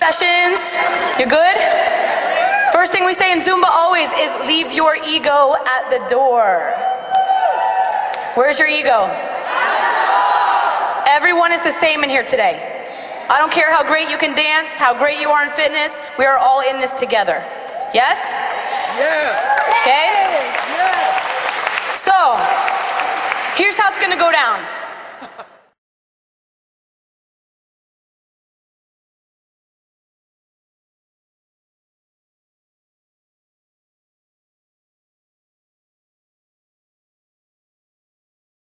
Sessions, you good? First thing we say in Zumba always is leave your ego at the door. Where's your ego? Everyone is the same in here today. I don't care how great you can dance, how great you are in fitness, we are all in this together. Yes? Yes. Okay? Yes. So, here's how it's gonna go down.